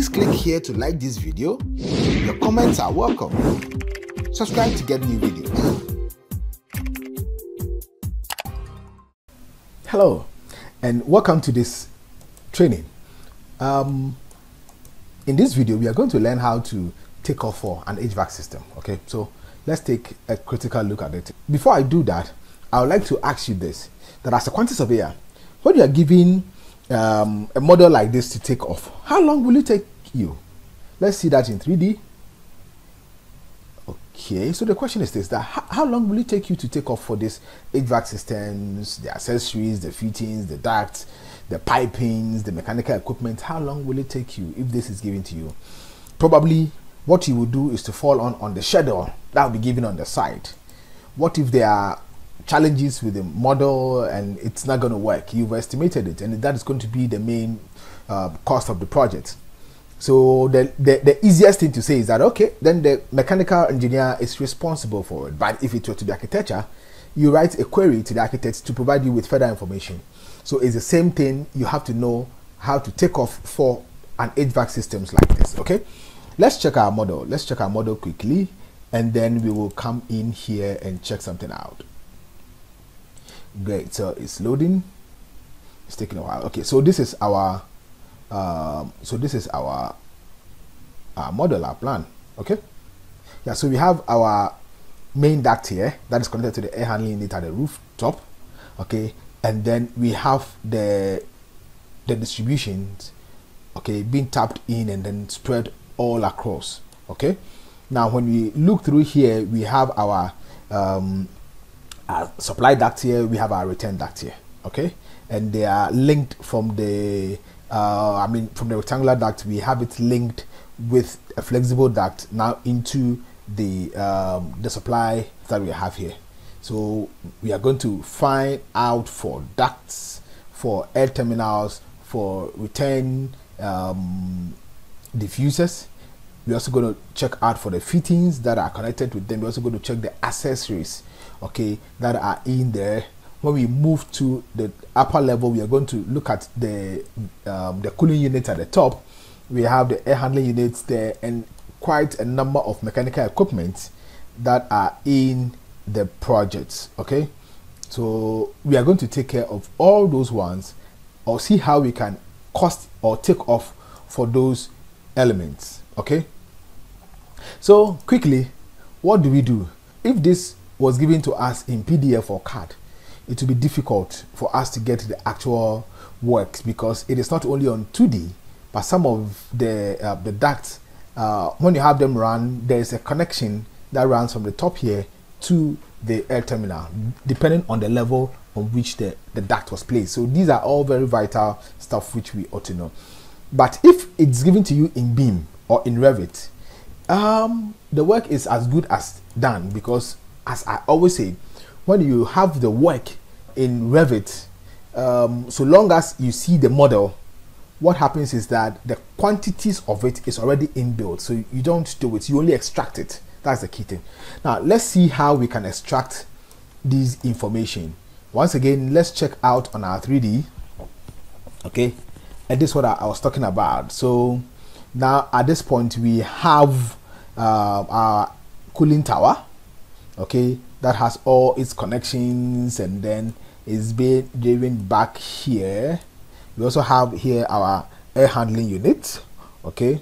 Please click here to like this video. Your comments are welcome. Subscribe to get new videos. Hello, and welcome to this training. Um, in this video, we are going to learn how to take off for an HVAC system. Okay, so let's take a critical look at it. Before I do that, I would like to ask you this: that as a quantity surveyor, when you are given um, a model like this to take off, how long will it take you? Let's see that in 3D. Okay, so the question is this: that how, long will it take you to take off for this HVAC systems, the accessories, the fittings, the ducts, the pipings, the mechanical equipment? How long will it take you if this is given to you? Probably, what you will do is to fall on on the schedule that will be given on the side. What if there are challenges with the model and it's not going to work? You've estimated it, and that is going to be the main uh, cost of the project. So the, the, the easiest thing to say is that okay, then the mechanical engineer is responsible for it. But if it were to be architecture, you write a query to the architect to provide you with further information. So it's the same thing. You have to know how to take off for an HVAC systems like this. Okay, let's check our model. Let's check our model quickly, and then we will come in here and check something out. Great. So it's loading. It's taking a while. Okay, so this is our um, so this is our, our model, our plan. Okay. Yeah. So we have our main duct here that is connected to the air handling unit at the rooftop. Okay. And then we have the the distributions. Okay, being tapped in and then spread all across. Okay. Now, when we look through here, we have our, um, our supply duct here. We have our return duct here. Okay, and they are linked from the uh, I mean, from the rectangular duct, we have it linked with a flexible duct now into the um, the supply that we have here. So we are going to find out for ducts, for air terminals, for return um, diffusers. We're also going to check out for the fittings that are connected with them. We're also going to check the accessories, okay, that are in there when we move to the upper level, we are going to look at the um, the cooling unit at the top. We have the air handling units there, and quite a number of mechanical equipment that are in the project. Okay, so we are going to take care of all those ones, or see how we can cost or take off for those elements. Okay, so quickly, what do we do if this was given to us in PDF or CAD? it will be difficult for us to get the actual works because it is not only on 2D, but some of the uh, the ducts, uh, when you have them run, there is a connection that runs from the top here to the air terminal, depending on the level on which the, the duct was placed. So these are all very vital stuff which we ought to know. But if it's given to you in BIM or in Revit, um, the work is as good as done because, as I always say, when you have the work in Revit, um, so long as you see the model, what happens is that the quantities of it is already inbuilt. So you don't do it, you only extract it. That's the key thing. Now, let's see how we can extract this information. Once again, let's check out on our 3D. Okay, and this is what I, I was talking about. So now at this point, we have uh, our cooling tower. Okay, that has all its connections and then is being driven back here. We also have here our air handling unit okay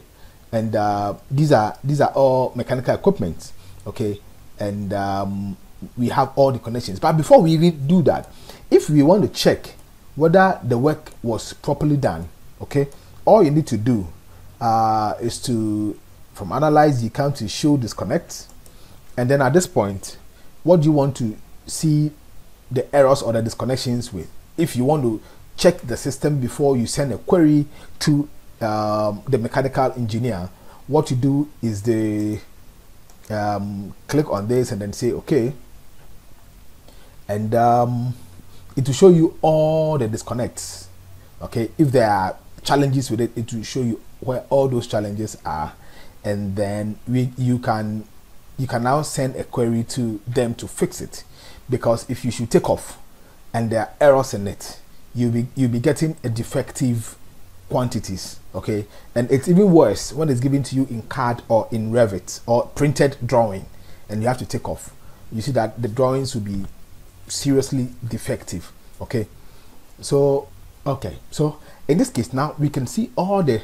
and uh, these are these are all mechanical equipment okay and um, we have all the connections. But before we even do that if we want to check whether the work was properly done okay all you need to do uh, is to from analyze you come to show disconnect and then at this point what do you want to see the errors or the disconnections with? If you want to check the system before you send a query to um, the mechanical engineer, what you do is the um, click on this and then say okay, and um, it will show you all the disconnects. Okay, if there are challenges with it, it will show you where all those challenges are, and then we you can you can now send a query to them to fix it. Because if you should take off and there are errors in it you'll be you'll be getting a defective quantities okay? And it's even worse when it's given to you in cad or in revit or printed drawing and you have to take off. You see that the drawings will be seriously defective okay? So okay. So in this case now we can see all the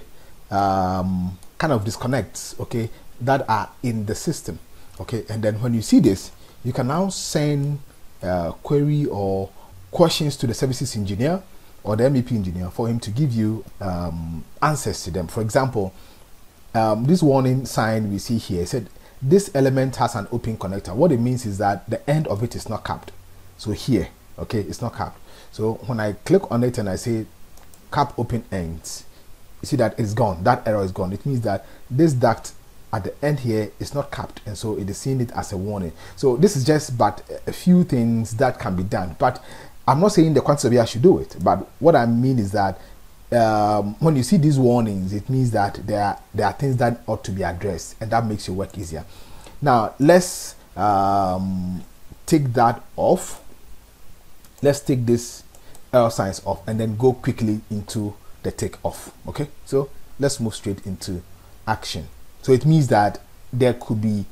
um, kind of disconnects okay that are in the system okay and then when you see this you can now send uh, query or questions to the services engineer or the MEP engineer for him to give you um, answers to them. For example, um, this warning sign we see here said this element has an open connector. What it means is that the end of it is not capped. So here, okay, it's not capped. So when I click on it and I say cap open ends, you see that it's gone. That error is gone. It means that this duct at the end here is not capped and so it is seeing it as a warning. So this is just but a few things that can be done. But I'm not saying the surveyor should do it, but what I mean is that um, when you see these warnings, it means that there are, there are things that ought to be addressed, and that makes your work easier. Now let's um, take that off. Let's take this L signs off, and then go quickly into the take off. Okay, so let's move straight into action. So it means that there could be,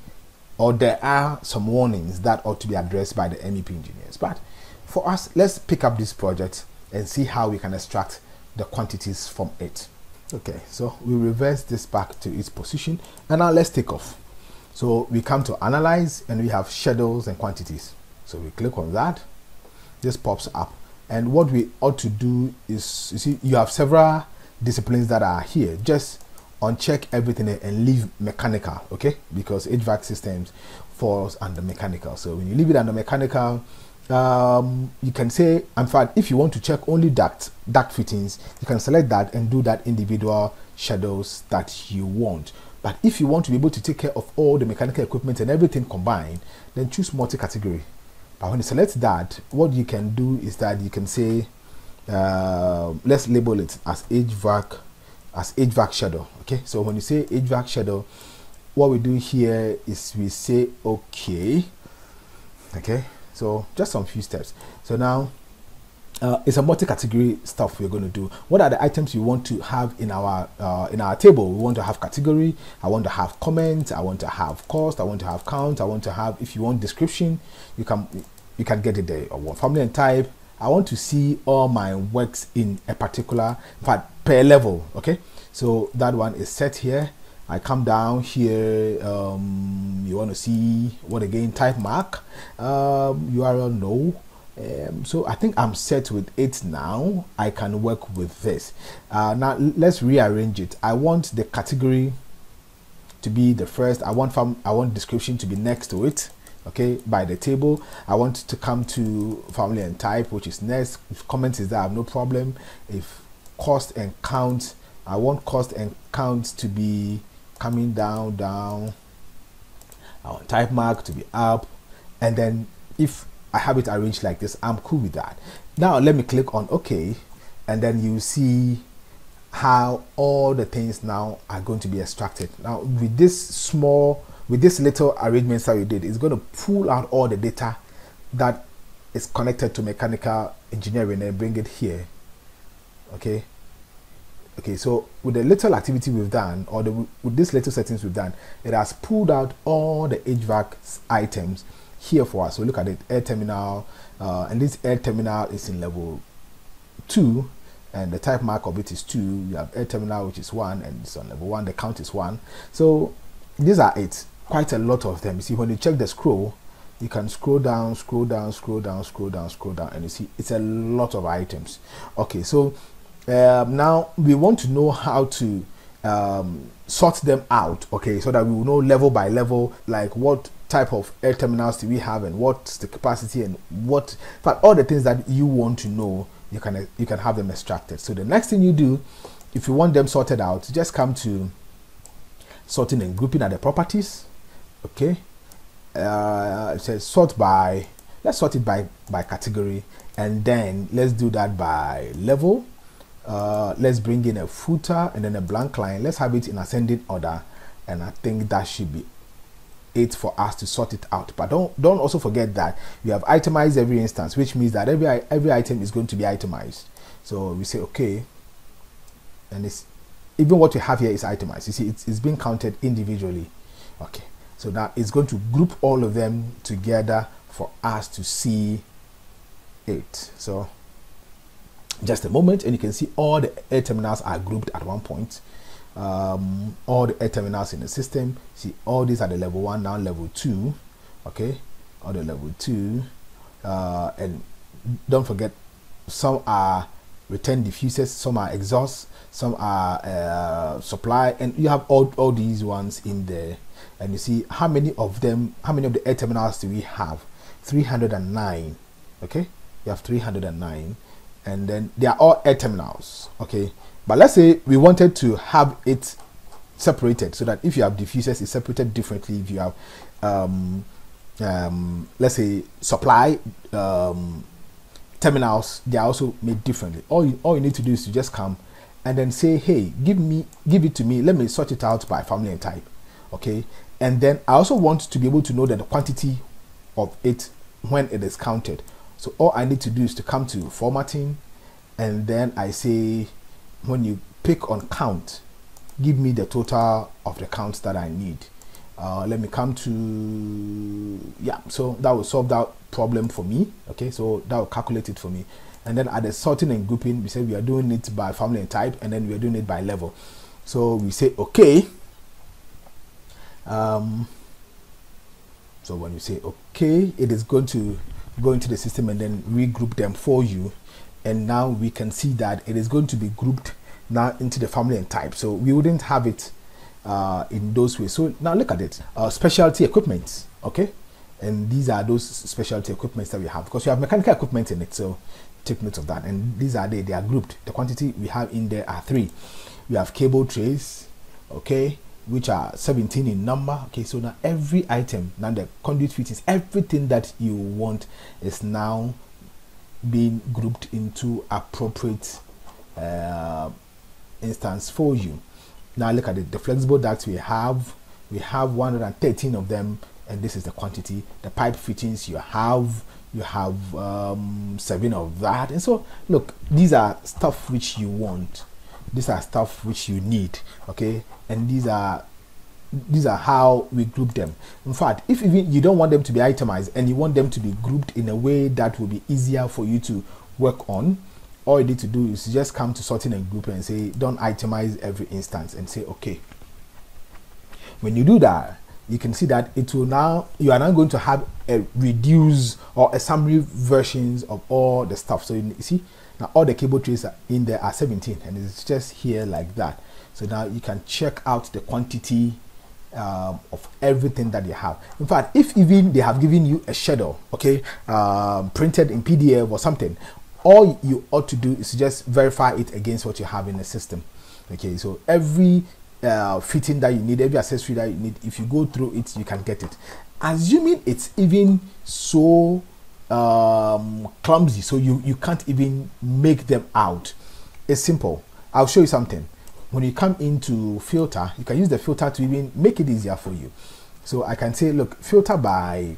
or there are some warnings that ought to be addressed by the MEP engineers, but for us, let's pick up this project and see how we can extract the quantities from it. Okay, so we reverse this back to its position and now let's take off. So we come to analyze and we have schedules and quantities. So we click on that, this pops up. And what we ought to do is, you see, you have several disciplines that are here. Just uncheck everything and leave mechanical, okay? Because HVAC systems falls under mechanical. So when you leave it under mechanical, um, you can say, in fact, if you want to check only duct, duct fittings, you can select that and do that individual schedules that you want. But if you want to be able to take care of all the mechanical equipment and everything combined, then choose multi-category. But when you select that, what you can do is that you can say, uh, let's label it as HVAC, as HVAC schedule. Okay, so when you say HVAC schedule, what we do here is we say okay. Okay, so just some few steps. So now uh, it's a multi-category stuff we're going to do. What are the items you want to have in our uh, in our table? We want to have category. I want to have comment. I want to have cost. I want to have count. I want to have if you want description, you can you can get it there. Or family and type. I want to see all my works in a particular, fact, per level. Okay, so that one is set here. I come down here, um, you want to see what again, type mark, um, URL no. Um, so I think I'm set with it now. I can work with this. Uh, now let's rearrange it. I want the category to be the first. I want from I want description to be next to it. Okay, by the table. I want to come to family and type, which is next. If comments is there, I have no problem. If cost and count, I want cost and count to be coming down, down. I want type mark to be up. And then if I have it arranged like this, I'm cool with that. Now let me click on OK. And then you see how all the things now are going to be extracted. Now with this small, with this little arrangement that we did, it's going to pull out all the data that is connected to mechanical engineering and bring it here. Okay, okay so with the little activity we've done or the, with these little settings we've done it has pulled out all the HVAC items here for us. So look at it air terminal uh, and this air terminal is in level 2 and the type mark of it is 2 you have air terminal which is 1 and it's on level 1 the count is 1 so these are it quite a lot of them. You see when you check the scroll you can scroll down scroll down scroll down scroll down scroll down and you see it's a lot of items. Okay so um, now we want to know how to um, sort them out okay so that we will know level by level like what type of air terminals do we have and what's the capacity and what but all the things that you want to know you can you can have them extracted. So the next thing you do if you want them sorted out just come to sorting and grouping at the properties okay. Uh, it says sort by let's sort it by by category and then let's do that by level. Uh, let's bring in a footer and then a blank line. Let's have it in ascending order and I think that should be it for us to sort it out. But don't don't also forget that you have itemized every instance which means that every every item is going to be itemized. So we say okay. And it's even what we have here is itemized. You see it's, it's being counted individually. Okay so now it's going to group all of them together for us to see it. So just a moment and you can see all the air terminals are grouped at one point. Um, all the air terminals in the system. See all these are the level one now level two okay? All the level two uh, and don't forget some are return diffusers some are exhaust some are uh, supply and you have all, all these ones in there. And you see how many of them how many of the air terminals do we have? 309 okay? You have 309 and then they are all air terminals okay? But let's say we wanted to have it separated so that if you have diffusers it's separated differently. If you have um, um, let's say supply um, terminals they are also made differently. All you, all you need to do is to just come and then say hey give me give it to me. Let me sort it out by family and type. Okay? And then i also want to be able to know that the quantity of it when it is counted. So all I need to do is to come to formatting and then I say when you pick on count, give me the total of the counts that I need. Uh, let me come to yeah so that will solve that problem for me okay? So that will calculate it for me. And then at the sorting and grouping we say we are doing it by family and type and then we are doing it by level. So we say okay um, so when you say okay it is going to go into the system and then regroup them for you. And now we can see that it is going to be grouped now into the family and type. So we wouldn't have it uh, in those ways. So now look at it. Uh, specialty equipment okay? And these are those specialty equipments that we have because we have mechanical equipment in it so take note of that. And these are they they are grouped. The quantity we have in there are three. We have cable trays okay which are 17 in number okay? So now every item now the conduit fittings everything that you want is now being grouped into appropriate uh, instance for you now look at it the flexible ducts we have. We have 113 of them and this is the quantity. The pipe fittings you have you have um, seven of that. And so look these are stuff which you want. These are stuff which you need okay? And these are these are how we group them. In fact if even you don't want them to be itemized and you want them to be grouped in a way that will be easier for you to work on all you need to do is just come to sorting and grouping and say don't itemize every instance and say okay. When you do that you can see that it will now you are now going to have a reduce or a summary versions of all the stuff. So you see now all the cable trays are in there are 17 and it's just here like that. So now you can check out the quantity um, of everything that you have. In fact, if even they have given you a schedule okay, um, printed in PDF or something, all you ought to do is just verify it against what you have in the system. Okay, so every uh, fitting that you need, every accessory that you need, if you go through it, you can get it. Assuming it's even so um, clumsy, so you, you can't even make them out. It's simple. I'll show you something when you come into filter, you can use the filter to even make it easier for you. So I can say, look, filter by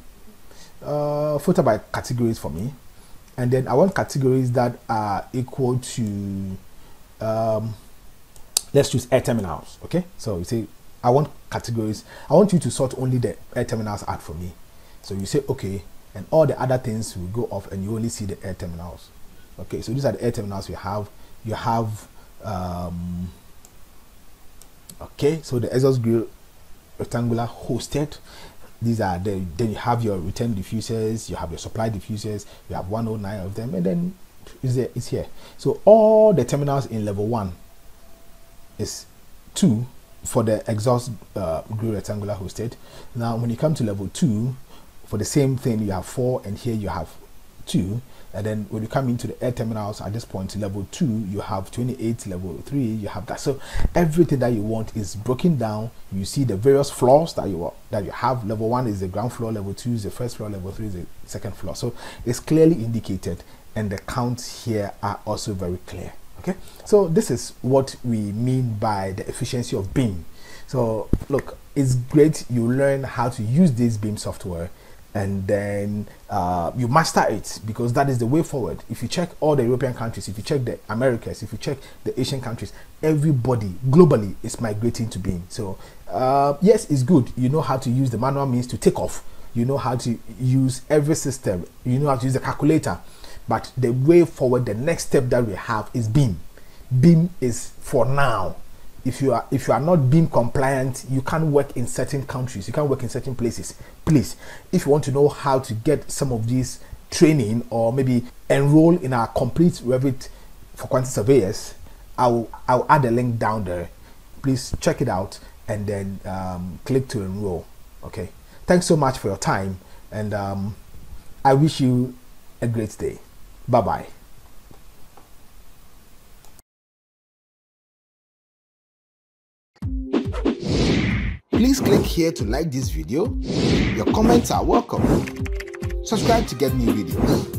uh, filter by categories for me, and then I want categories that are equal to um, let's choose air terminals. Okay, so you say I want categories. I want you to sort only the air terminals out for me. So you say okay, and all the other things will go off, and you only see the air terminals. Okay, so these are the air terminals we have. You have um, okay so the exhaust grill rectangular hosted these are the then you have your return diffusers you have your supply diffusers you have 109 of them and then is there it's here. So all the terminals in level one is two for the exhaust uh, grill rectangular hosted. Now when you come to level two for the same thing you have four and here you have two and then when you come into the air terminals at this point level 2 you have 28 level 3 you have that. So everything that you want is broken down. You see the various floors that you that you have. Level 1 is the ground floor level 2 is the first floor level 3 is the second floor. So it's clearly indicated and the counts here are also very clear okay? So this is what we mean by the efficiency of BIM so look it's great you learn how to use this BIM software and then uh, you master it because that is the way forward. If you check all the European countries, if you check the Americas, if you check the Asian countries, everybody globally is migrating to BIM. So uh, yes, it's good. You know how to use the manual means to take off. You know how to use every system. You know how to use the calculator. But the way forward, the next step that we have is BIM. BIM is for now if you are if you are not being compliant you can't work in certain countries you can't work in certain places. Please if you want to know how to get some of these training or maybe enroll in our complete revit for quantity surveyors i'll i'll add a link down there. Please check it out and then um, click to enroll okay? Thanks so much for your time and um, i wish you a great day. Bye bye click here to like this video. Your comments are welcome. Subscribe to get new videos.